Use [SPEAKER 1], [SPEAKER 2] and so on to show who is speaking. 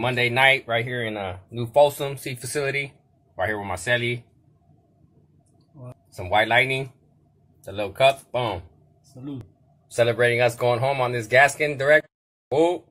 [SPEAKER 1] Monday night right here in a New Folsom C Facility. Right here with my celly. Some White Lightning. The little cup. Boom.
[SPEAKER 2] Salute.
[SPEAKER 1] Celebrating us going home on this Gascon direct. Oh.